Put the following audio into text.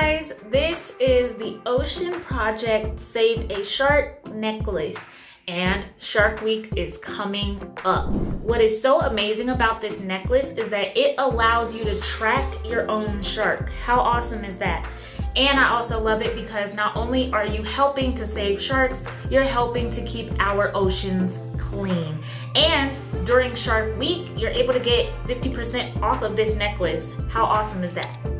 guys, this is the Ocean Project Save a Shark necklace and Shark Week is coming up. What is so amazing about this necklace is that it allows you to track your own shark. How awesome is that? And I also love it because not only are you helping to save sharks, you're helping to keep our oceans clean. And during Shark Week, you're able to get 50% off of this necklace. How awesome is that?